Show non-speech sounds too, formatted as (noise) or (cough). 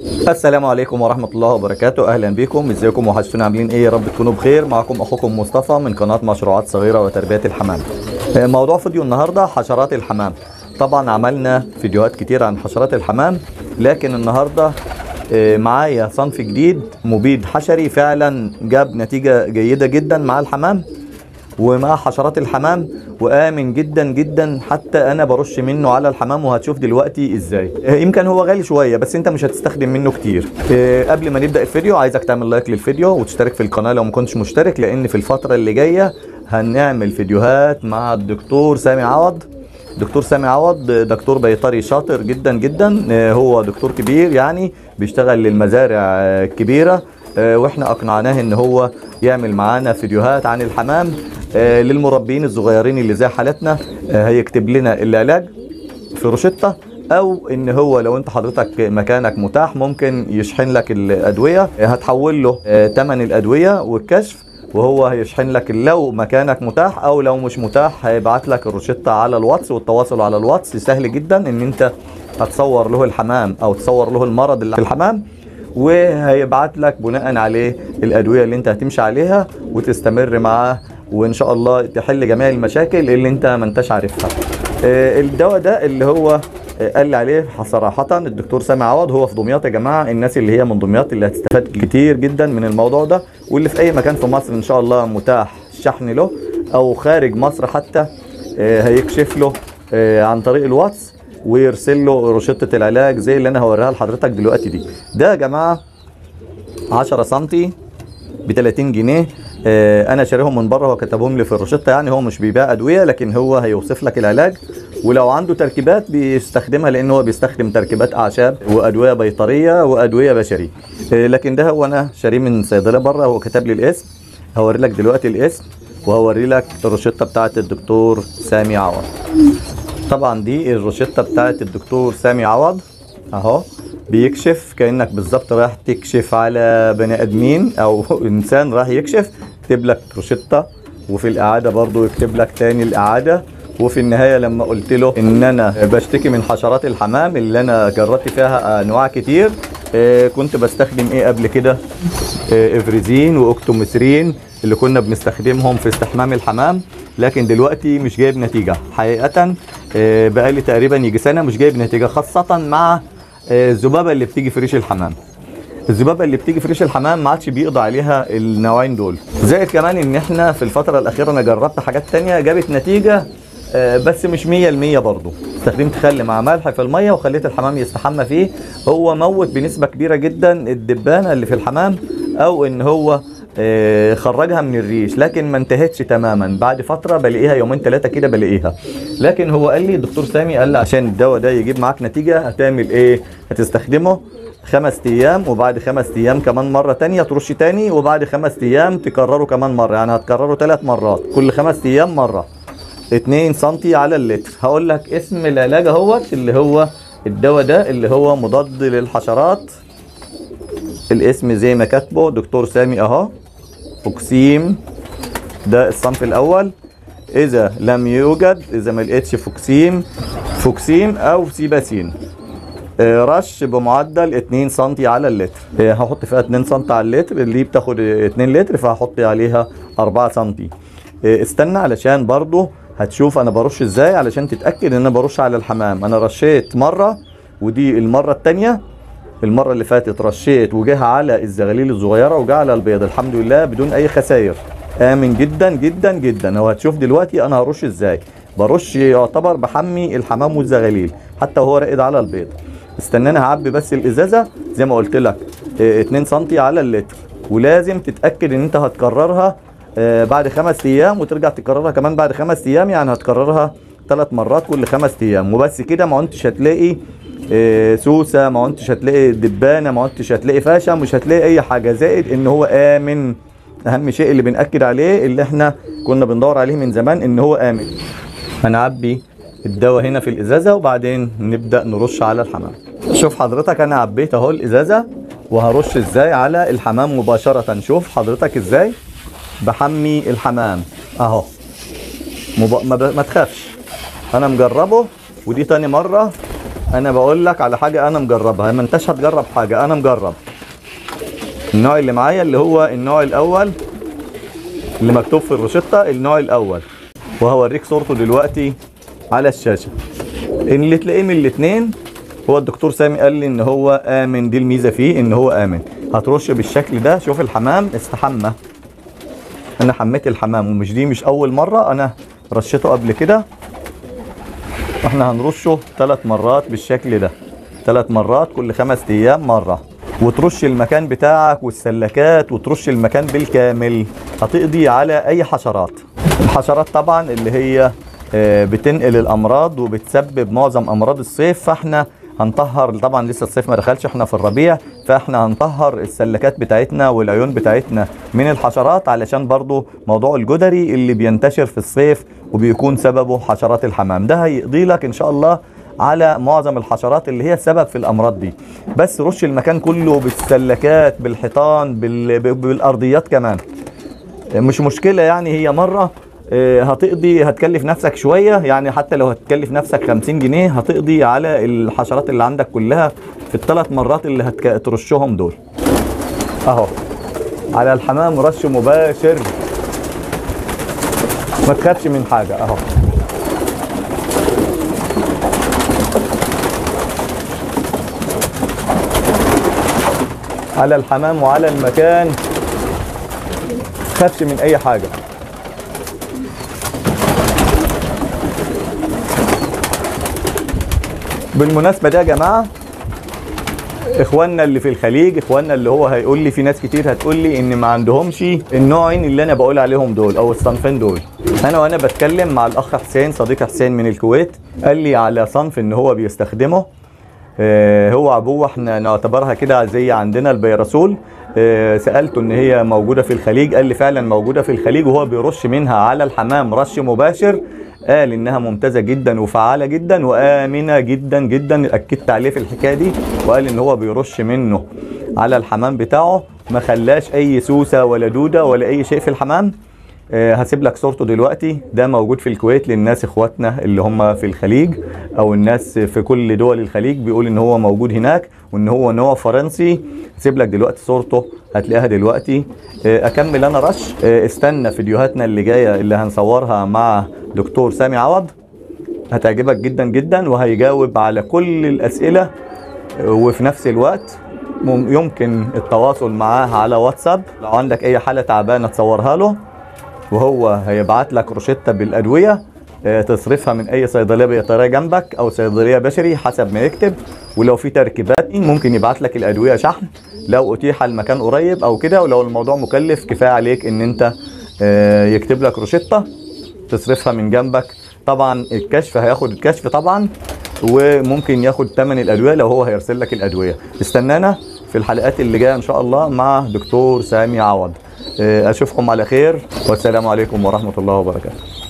السلام عليكم ورحمة الله وبركاته. أهلا بكم. إزيكم وحشتونا عاملين إيه؟ يا رب تكونوا بخير. معكم أخوكم مصطفى من قناة مشروعات صغيرة وتربية الحمام. آه، موضوع فيديو النهاردة حشرات الحمام. طبعا عملنا فيديوهات كتير عن حشرات الحمام لكن النهاردة آه، معايا صنف جديد مبيد حشري. فعلا جاب نتيجة جيدة جدا مع الحمام. ومع حشرات الحمام؟ وآمن جدا جدا حتى أنا برش منه على الحمام وهتشوف دلوقتي إزاي. آه، يمكن هو غالي شوية بس أنت مش هتستخدم منه كتير. آه، قبل ما نبدأ الفيديو عايزك تعمل لايك للفيديو وتشترك في القناة لو ما كنتش مشترك لأن في الفترة اللي جاية هنعمل فيديوهات مع الدكتور سامي عوض. دكتور سامي عوض دكتور بيطري شاطر جدا جدا آه، هو دكتور كبير يعني بيشتغل للمزارع الكبيرة آه، وإحنا أقنعناه إن هو يعمل معانا فيديوهات عن الحمام. آه، للمربين الصغيرين اللي زي حالتنا آه، هيكتب لنا العلاج في روشتة أو إن هو لو أنت حضرتك مكانك متاح ممكن يشحن لك الأدوية. آه، هتحول له تمن الأدوية والكشف وهو هيشحن لك لو مكانك متاح أو لو مش متاح هيبعت لك الروشتة على الواتس والتواصل على الواتس سهل جدا إن أنت هتصور له الحمام أو تصور له المرض اللي في الحمام وهيبعت لك بناء عليه الأدوية اللي أنت هتمشي عليها وتستمر معاه وإن شاء الله تحل جميع المشاكل اللي أنت ما أنتش عارفها. آه، الدواء ده اللي هو آه، قال لي عليه صراحة الدكتور سامي عوض هو في دمياط يا جماعة الناس اللي هي من دمياط اللي هتستفاد كتير جدا من الموضوع ده واللي في أي مكان في مصر إن شاء الله متاح الشحن له أو خارج مصر حتى آه، هيكشف له عن طريق الواتس ويرسل له روشتة العلاج زي اللي أنا هوريها لحضرتك دلوقتي دي. ده يا جماعة 10 سنتي ب 30 جنيه أنا شاريهم من بره هو كتبهم لي في الروشتة يعني هو مش بيبيع أدوية لكن هو هيوصف لك العلاج. ولو عنده تركيبات بيستخدمها لأن هو بيستخدم تركيبات أعشاب وأدوية بيطرية وأدوية بشري. آه، لكن ده هو أنا شاريه من صيدليه بره هو كتب لي الاسم هوري لك دلوقتي الاسم وهوري لك الروشتة بتاعت الدكتور سامي عوض. طبعا دي الروشتة بتاعت الدكتور سامي عوض أهو. بيكشف كأنك بالظبط رايح تكشف على بني آدمين أو (laughs) إنسان راح يكشف. يكتب لك روشتة وفي الإعادة برضو يكتب لك تاني الإعادة. وفي النهاية لما قلت له إن أنا بشتكي من حشرات الحمام اللي أنا جربت فيها أنواع كتير آه، كنت بستخدم إيه قبل كده؟ آه، إفريزين واوكتومترين اللي كنا بنستخدمهم في استحمام الحمام. لكن دلوقتي مش جايب نتيجة. حقيقة آه، بقالي تقريبا يجي سنة مش جايب نتيجة خاصة مع آه، الذبابة اللي بتيجي في ريش الحمام. الذبابة اللي بتيجي في ريش الحمام ما عادش بيقضى عليها النوعين دول. زائد كمان إن إحنا في الفترة الأخيرة أنا جربت حاجات تانية جابت نتيجة آه، بس مش 100% برضه. استخدمت خل مع ملح في المية وخليت الحمام يستحمى فيه. هو موت بنسبة كبيرة جدا الدبانة اللي في الحمام أو إن هو آه، خرجها من الريش لكن ما انتهتش تماما. بعد فترة بلاقيها يومين ثلاثة كده بلاقيها. لكن هو قال لي الدكتور سامي قال لي عشان الدواء ده يجيب معاك نتيجة هتعمل إيه؟ هتستخدمه. خمس أيام وبعد خمس أيام كمان مرة تانية ترش تاني وبعد خمس أيام تكرره كمان مرة. يعني هتكرره ثلاث مرات. كل خمس أيام مرة. 2 سنتي على اللتر. هقول لك اسم العلاج اهوت اللي هو الدواء ده اللي هو مضاد للحشرات. الاسم زي ما كاتبه دكتور سامي أهو. فوكسيم. ده الصنف الأول. إذا لم يوجد إذا ما لقيتش فوكسيم فوكسيم أو سيباسين. رش بمعدل 2 سم على اللتر. آه، هحط فيها 2 سم على اللتر اللي بتاخد 2 لتر فهحط عليها 4 سم آه، استنى علشان برضو هتشوف أنا برش إزاي علشان تتأكد إن أنا برش على الحمام. أنا رشيت مرة ودي المرة الثانية المرة اللي فاتت رشيت وجه على الزغاليل الصغيرة وجه على البيض. الحمد لله بدون أي خسائر آمن جدا جدا جدا. وهتشوف دلوقتي أنا هرش إزاي؟ برش يعتبر بحمي الحمام والزغاليل حتى وهو راقد على البيض. استناني هعبي بس الإزازة زي ما قلت لك آه، 2 سم على اللتر. ولازم تتأكد إن أنت هتكررها آه، بعد خمس أيام وترجع تكررها كمان بعد خمس أيام يعني هتكررها ثلاث مرات كل خمس أيام. وبس كده ما انتش هتلاقي آه، سوسة ما انتش هتلاقي دبانة ما انتش هتلاقي فاشة مش هتلاقي أي حاجة. زائد إن هو آمن. أهم شيء اللي بنأكد عليه اللي إحنا كنا بندور عليه من زمان إن هو آمن. هنعبي الدواء هنا في الإزازة وبعدين نبدأ نرش على الحمام. شوف حضرتك أنا عبيت أهو الإزازة وهرش إزاي على الحمام مباشرة. شوف حضرتك إزاي بحمي الحمام. أهو. مب... ما, ب... ما تخافش. أنا مجربه ودي تاني مرة. أنا بقول لك على حاجة أنا مجربها. ما أنتش هتجرب حاجة أنا مجرب. النوع اللي معايا اللي هو النوع الأول اللي مكتوب في الروشتة النوع الأول. وهوريك صورته دلوقتي. على الشاشة. اللي تلاقيه من الاثنين هو الدكتور سامي قال لي إن هو آمن. دي الميزة فيه إن هو آمن. هترش بالشكل ده شوف الحمام استحمى. أنا حميت الحمام ومش دي مش أول مرة أنا رشيته قبل كده. إحنا هنرشه ثلاث مرات بالشكل ده. ثلاث مرات كل خمس أيام مرة. وترش المكان بتاعك والسلكات وترش المكان بالكامل. هتقضي على أي حشرات. الحشرات طبعا اللي هي بتنقل الأمراض وبتسبب معظم أمراض الصيف فإحنا هنطهر طبعا لسه الصيف ما دخلش إحنا في الربيع فإحنا هنطهر السلكات بتاعتنا والعيون بتاعتنا من الحشرات علشان برضو موضوع الجدري اللي بينتشر في الصيف وبيكون سببه حشرات الحمام. ده هيقضي لك إن شاء الله على معظم الحشرات اللي هي السبب في الأمراض دي. بس رش المكان كله بالسلكات بالحيطان بال... بالأرضيات كمان. مش مشكلة يعني هي مرة آه، هتقضي هتكلف نفسك شوية يعني حتى لو هتكلف نفسك 50 جنيه هتقضي على الحشرات اللي عندك كلها في الثلاث مرات اللي هترشهم دول. أهو. على الحمام رش مباشر. ما تخافش من حاجة. أهو. على الحمام وعلى المكان. تخافش من أي حاجة. بالمناسبة دي يا جماعة إخواننا اللي في الخليج إخواننا اللي هو هيقول لي في ناس كتير هتقول لي إن ما عندهمش النوعين اللي أنا بقول عليهم دول أو الصنفين دول. أنا وأنا بتكلم مع الأخ حسين صديق حسين من الكويت قال لي على صنف إن هو بيستخدمه. آه، هو عبوه إحنا نعتبرها كده زي عندنا البيرسول آه، سألته إن هي موجودة في الخليج قال لي فعلا موجودة في الخليج وهو بيرش منها على الحمام رش مباشر. قال إنها ممتازة جدا وفعالة جدا وآمنة جدا جدا. اكدت عليه في الحكاية دي وقال إن هو بيرش منه على الحمام بتاعه. ما خلاش أي سوسة ولا دودة ولا أي شيء في الحمام. آه، هسيب لك صورته دلوقتي. ده موجود في الكويت للناس إخواتنا اللي هم في الخليج أو الناس في كل دول الخليج. بيقول إن هو موجود هناك وإن هو نوع فرنسي. هسيب لك دلوقتي صورته هتلاقيها دلوقتي. آه، أكمل أنا رش. آه، استنى فيديوهاتنا اللي جاية اللي هنصورها مع دكتور سامي عوض هتعجبك جدا جدا وهيجاوب على كل الأسئلة وفي نفس الوقت يمكن التواصل معاه على واتساب. لو عندك أي حالة تعبانة تصورها له وهو هيبعت لك روشتة بالأدوية آه، تصرفها من أي صيدلية بيطرية جنبك أو صيدلية بشري حسب ما يكتب. ولو في تركيبات ممكن يبعت لك الأدوية شحن. لو أتيح المكان قريب أو كده ولو الموضوع مكلف كفاية عليك إن أنت آه، يكتب لك روشتة. تصرفها من جنبك. طبعا الكشف هياخد الكشف طبعا وممكن ياخد ثمن الأدوية لو هو هيرسل لك الأدوية. استنانا في الحلقات اللي جاية إن شاء الله مع دكتور سامي عوض. آه، أشوفكم على خير والسلام عليكم ورحمة الله وبركاته.